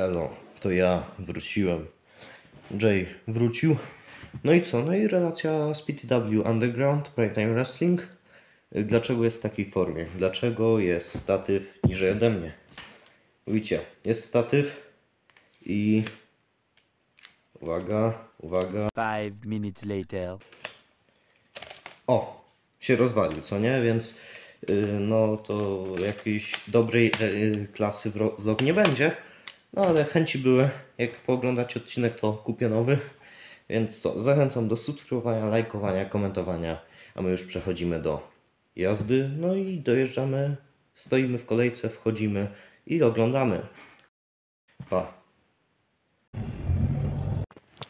Elo, to ja wróciłem. Jay wrócił. No i co? No i relacja z PTW Underground, Primetime Wrestling. Dlaczego jest w takiej formie? Dlaczego jest statyw niżej ode mnie? Widzicie, jest statyw i... Uwaga, uwaga. Five minutes later. O, się rozwalił, co nie? Więc y, no to jakiejś dobrej y, klasy vlog nie będzie. No ale chęci były. Jak pooglądacie odcinek, to kupię nowy. Więc co, zachęcam do subskrybowania, lajkowania, komentowania. A my już przechodzimy do jazdy. No i dojeżdżamy, stoimy w kolejce, wchodzimy i oglądamy. Pa.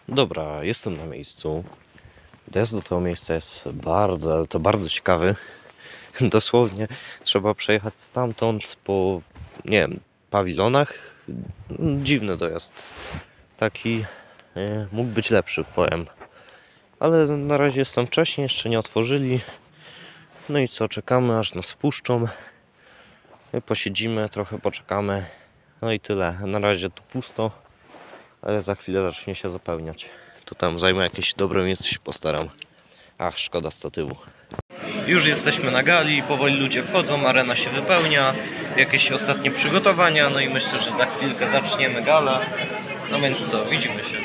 Dobra, jestem na miejscu. Dojazd do tego miejsca jest bardzo, ale to bardzo ciekawy. Dosłownie trzeba przejechać stamtąd po, nie wiem, pawilonach. Dziwny dojazd. Taki e, mógł być lepszy, powiem. Ale na razie jestem wcześniej, jeszcze nie otworzyli. No i co, czekamy aż nas wpuszczą. My posiedzimy, trochę poczekamy. No i tyle. Na razie tu pusto, ale za chwilę zacznie się zapełniać to tam zajmę jakieś dobre miejsce się postaram. Ach, szkoda statywu. Już jesteśmy na gali, powoli ludzie wchodzą, arena się wypełnia, jakieś ostatnie przygotowania, no i myślę, że za chwilkę zaczniemy galę. No więc co, widzimy się.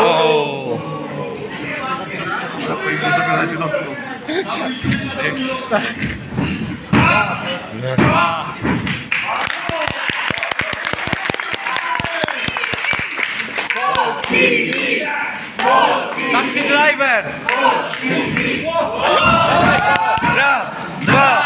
Wow. Taxi driver! Raz, dwa,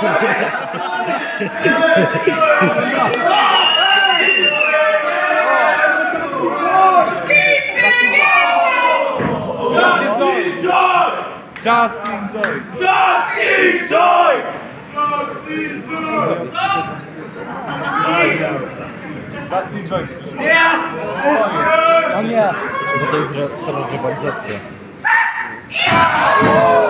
Justin Joy! Justin Joy! Justin Joy! Justin Joy! A nie, bo to jest stara rywalizacja. Zwycięzcą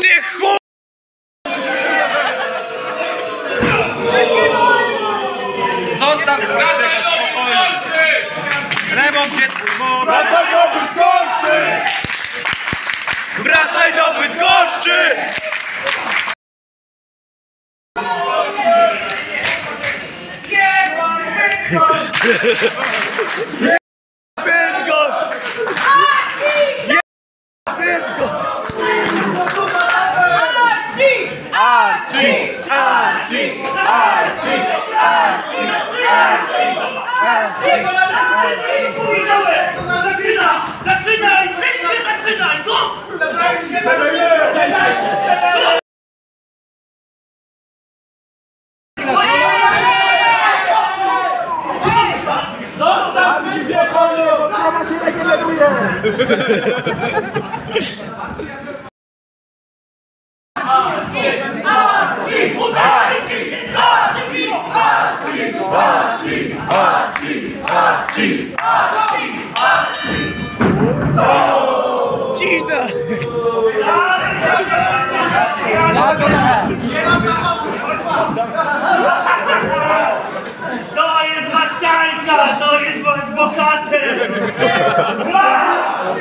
Ty chuj! Zostaw Wracaj spokojnie. Remont się Wracaj do Bydgoszczy! Wracaj do Bydgoszczy! Zaczyna! To jest wasz ciajka! To jest wasz bohater! E,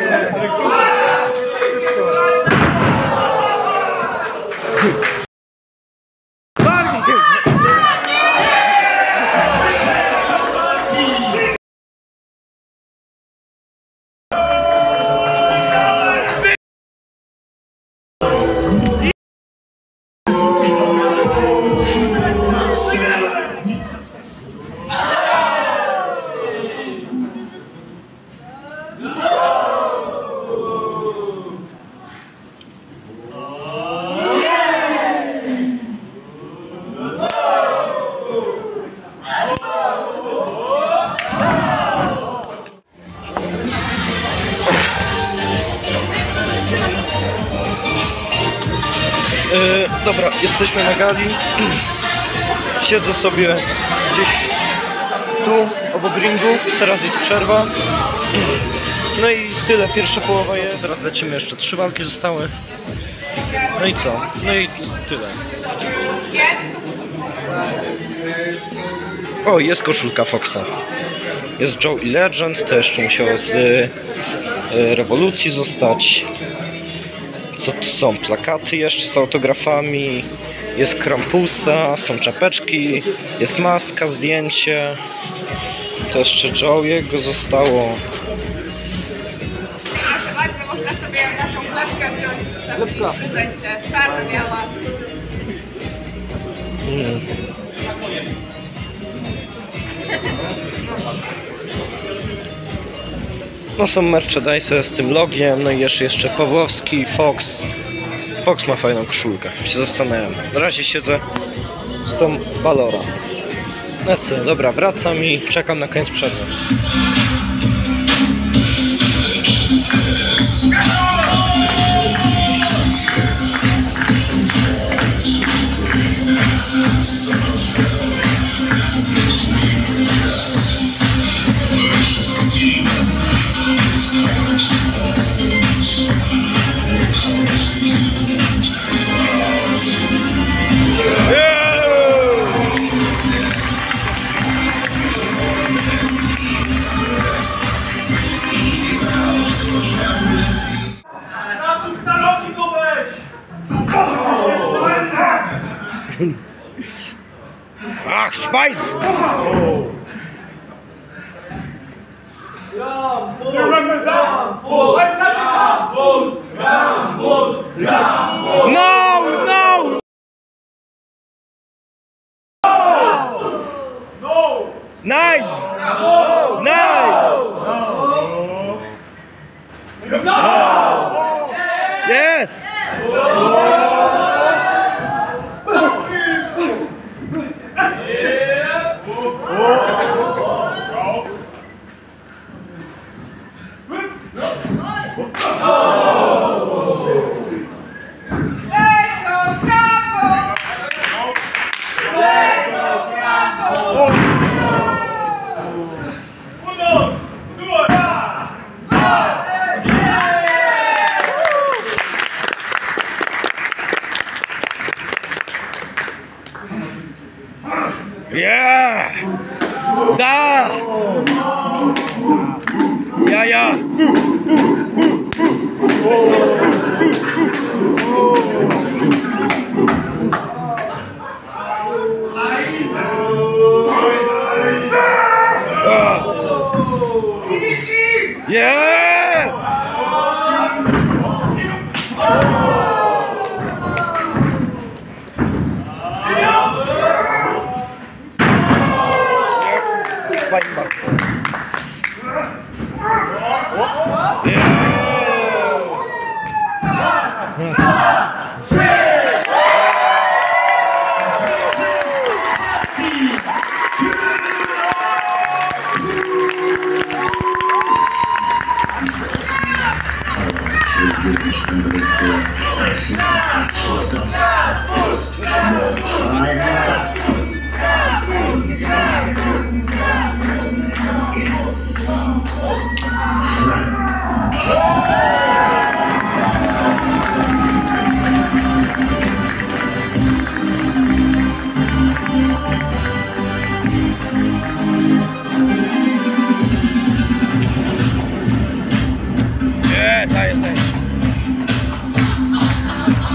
sobie gdzieś tu, obok ringu. Teraz jest przerwa. No i tyle, pierwsza połowa jest. Teraz lecimy, jeszcze trzy walki zostały. No i co? No i tyle. O, jest koszulka Foxa. Jest Joe i Legend, to jeszcze musiało z e, rewolucji zostać. Co tu są? Plakaty jeszcze z autografami. Jest Krampusa, są czapeczki, jest maska, zdjęcie. To jeszcze Joe jego zostało. Proszę bardzo, można sobie naszą klepkę wziąć w prezencie. Czarno-biała. Mm. No są merchandise z tym logiem, no i jeszcze, jeszcze Pawłowski, Fox. Fox ma fajną koszulkę, się zastanawiam. Na razie siedzę z tą Balora. No co, dobra, wracam i czekam na koniec przerwy. Ach, Schweiß! No, no! No! Nein! No! Nein! No! no. no. no. Yes.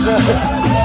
Super!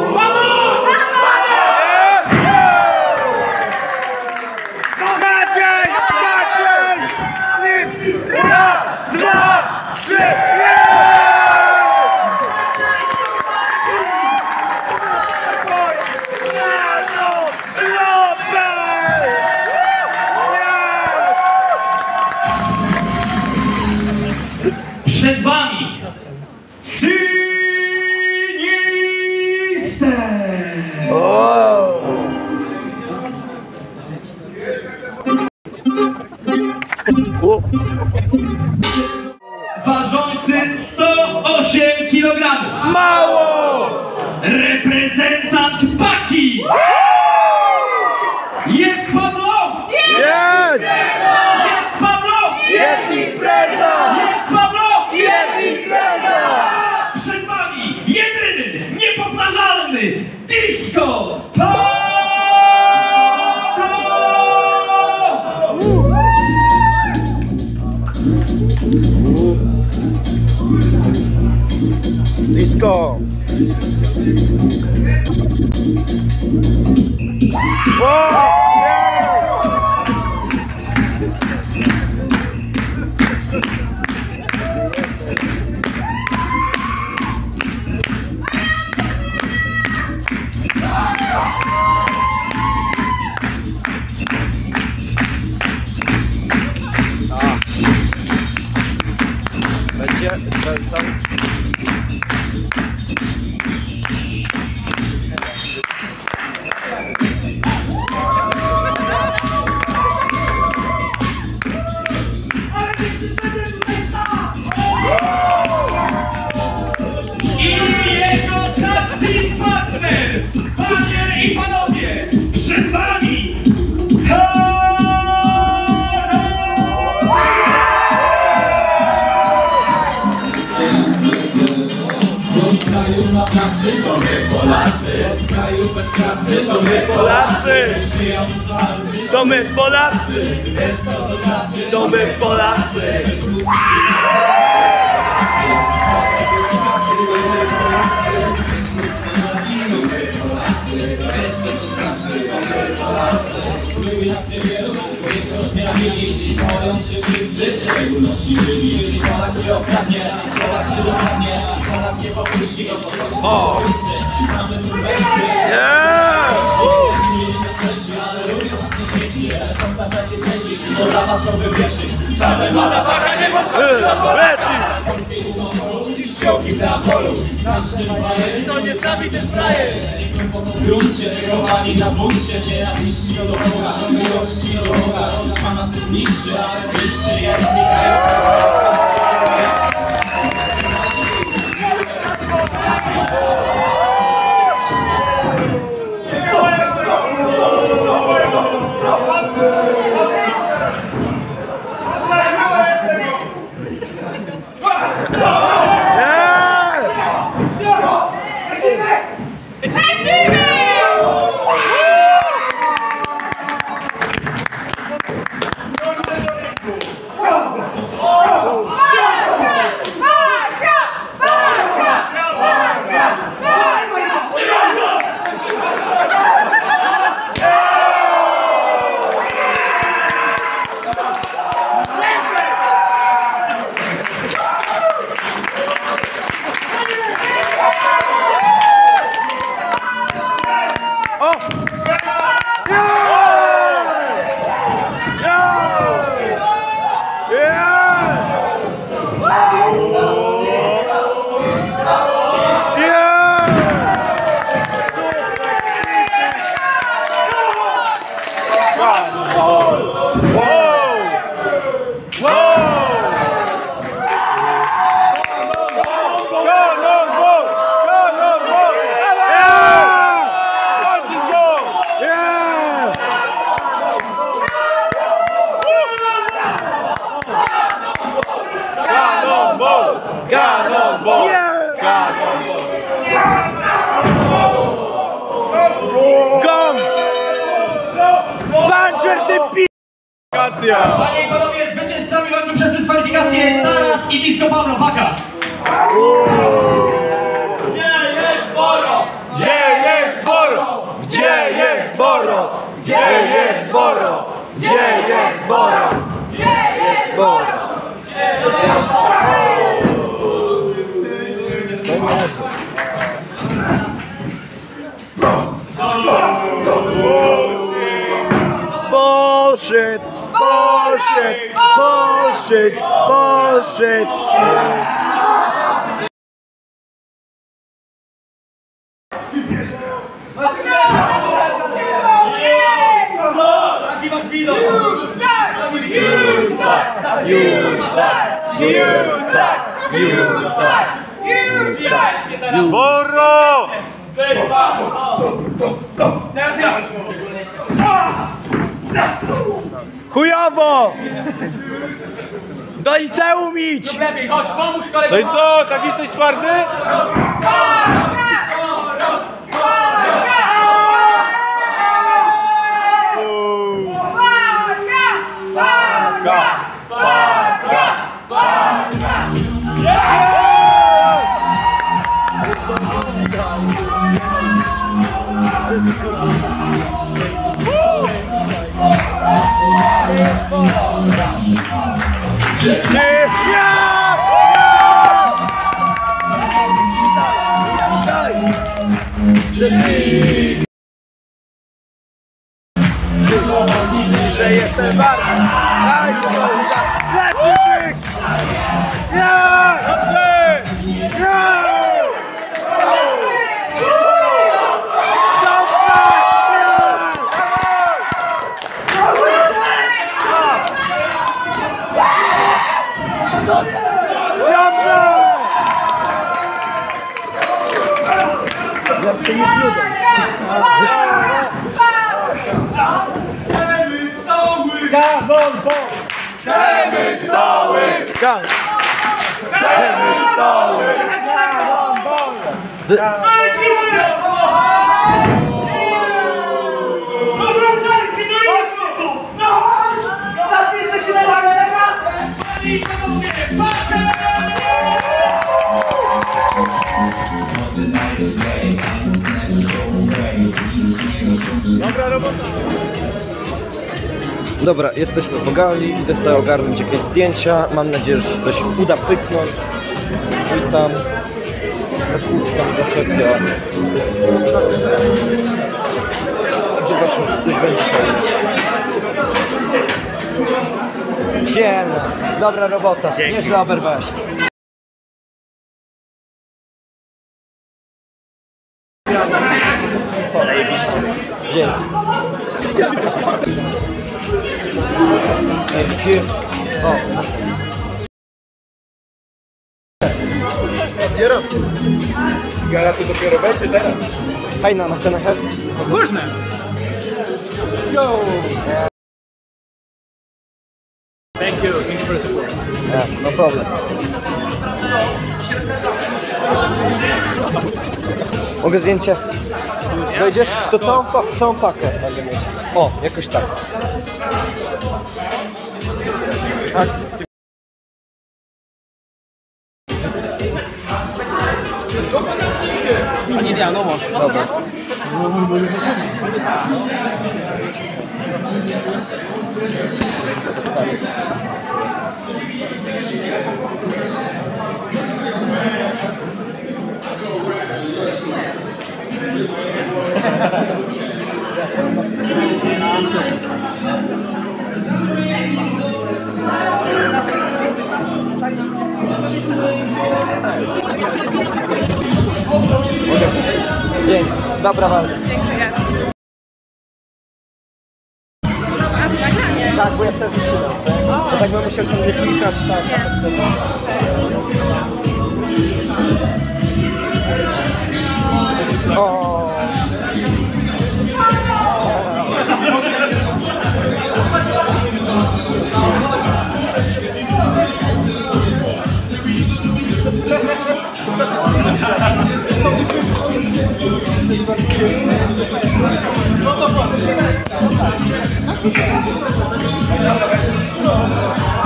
Whoa! Jest Pablo! Jest! Jest Pablo! Jest impreza! Jest Pablo! Jest impreza! Przed wami jedyny, niepowtarzalny disco Pablo! Disco! Będzie, Polacy Z kraju bez pracy to my Polacy! To my Polacy! Wiesz co to znaczy To my Polacy! Lubię nas niewielu, większość nienawidzi Boją się wszyscy, w szczególności Żydzi Polak cię okradnie, Polak cię dopadnie nie popuści go po prostu Mamy tu wersy Ale powtarzacie dzieci To dla was nowy wierszyk Czarne malawaka nie ma Polskiej umoru Sioki na polu Znaczny bajer To nie sami ten frajer gruncie Wyrowani na buncie Nienawiści do Boga Miłości do Boga Fanatyzm niszczy Ale niszczy jest Mikael Panie i panowie, zwycięzcami walki przez dyskwalifikację Taras i Disco Pablo Paka. Gdzie jest Boro? Gdzie jest Boro? Gdzie jest Boro? Gdzie jest Boro? Gdzie jest Boro? Bullshit! Bullshit! Bullshit! Bullshit! Jaki masz widok? Boro! Teraz ja. Chujowo! Do liceum idź! Lepiej, chodź, pomóż kolego. No i co, tak jesteś twardy? Że jestem bardzo! Aj, szyk! Ja! Ja! Dobrze! Lepsze niż nudą. Ganon Ball! Chcemy stoły! Gang! Chcemy stoły! Dobra, jesteśmy po gali, idę sobie ogarnąć jakieś zdjęcia. Mam nadzieję, że coś uda pyknąć. Witam. Ta kłódka mi zaczepia. Zobaczmy, czy ktoś będzie. Ziemna. Dobra robota. Nieźle oberwałeś. Dzięki. O, Gala to dopiero będzie teraz. fajna na ten head. Można. Let's go. Thank you. Thanks for the support. Yeah, no problem. Mogę zdjęcie? Wejdziesz? To całą, całą pakę będę mieć. O, jakoś tak. Tak. A nie wiadomo. Dobra. Dzięki. Dobra walka. Dziękuję. Tak, bo ja sobie wycinam, co? Bo tak bym musiał ciągle klikać, tak, tak sobie.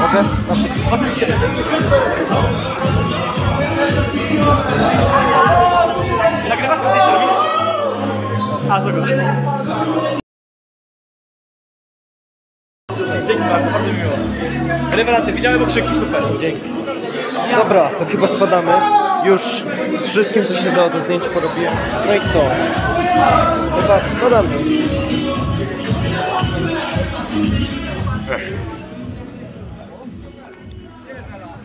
Mogę? Bardzo, bardzo. Rewelacja, widziałem okrzyki, super, dzięki. Dobra, to chyba spadamy. Już wszystkim, co się dało, to zdjęcie porobiłem. No i co? Chyba spadamy.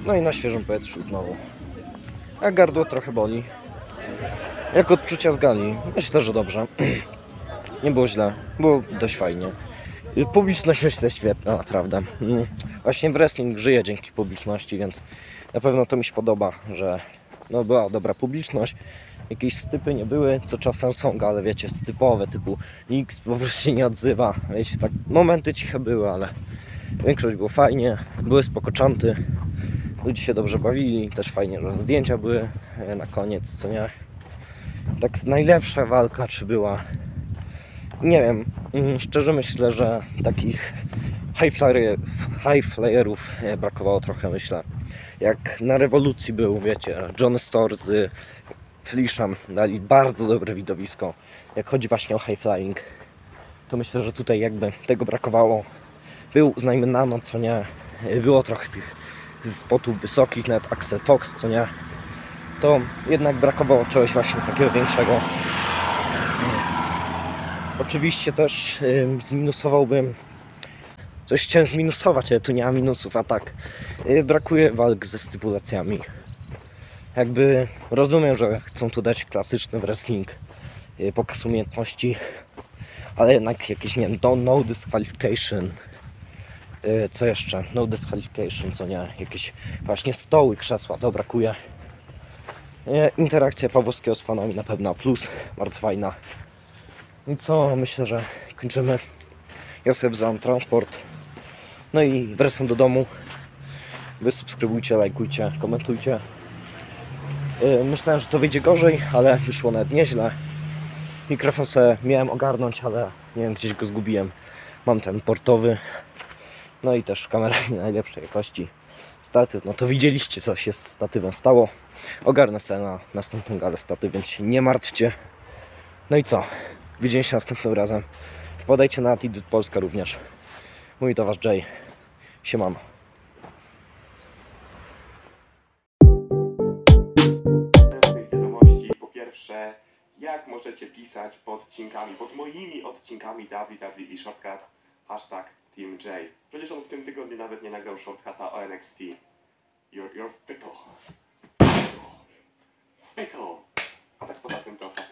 No i na świeżym powietrzu znowu. A gardło trochę boli. Jak odczucia z gali? Myślę, że dobrze. Nie było źle. Było dość fajnie. Publiczność myślę świetna, naprawdę. Mm. Właśnie wrestling żyje dzięki publiczności, więc na pewno to mi się podoba, że no była dobra publiczność. Jakieś stypy nie były, co czasem są, ale wiecie, stypowe, typu nikt po prostu się nie odzywa. Wiecie, tak momenty ciche były, ale większość było fajnie, były spokoczanty. Ludzie się dobrze bawili, też fajnie, że zdjęcia były e, na koniec, co nie? Tak najlepsza walka czy była? Nie wiem, mm, szczerze myślę, że takich high, flyer, high flyerów e, brakowało trochę, myślę. Jak na rewolucji był, wiecie, John Storr z Flishem dali bardzo dobre widowisko. Jak chodzi właśnie o high flying, to myślę, że tutaj jakby tego brakowało. Był, uznajmy na noc, co nie, e, było trochę tych spotów wysokich, nawet Axel Fox, co nie, to jednak brakowało czegoś właśnie takiego większego. Oczywiście też ym, zminusowałbym. Coś chciałem zminusować, ale tu nie ma minusów, a tak. y, brakuje walk ze stypulacjami. Jakby rozumiem, że chcą tu dać klasyczny wrestling, y, pokaz umiejętności, ale jednak jakieś, nie wiem, no, no disqualification. Y, co jeszcze? No disqualification, co nie? Jakieś właśnie stoły, krzesła, to brakuje. Interakcja Pawłowskiego z fanami na pewno plus, bardzo fajna. I co, myślę, że kończymy. Ja sobie wzywam transport. No i wracam do domu. Wy subskrybujcie, lajkujcie, komentujcie. Yy, Myślałem, że to wyjdzie gorzej, ale wyszło nawet nieźle. Mikrofon sobie miałem ogarnąć, ale nie wiem, gdzieś go zgubiłem. Mam ten portowy. No i też kamera nie najlepszej jakości. Statyw, no to widzieliście co się z statywem stało. Ogarnę sobie na następną galę statyw, więc się nie martwcie. No i co? Widzimy się następnym razem. Wpadajcie na Attitude Polska również. Mój to wasz Jay. Siemano. wiadomości. jak możecie pisać pod odcinkami, pod moimi odcinkami WWE Shortcut, hashtag Team J. Przecież on w tym tygodniu nawet nie nagrał shortcuta o NXT. You're, you're fickle. Fickle. Fickle. A tak poza tym to hashtag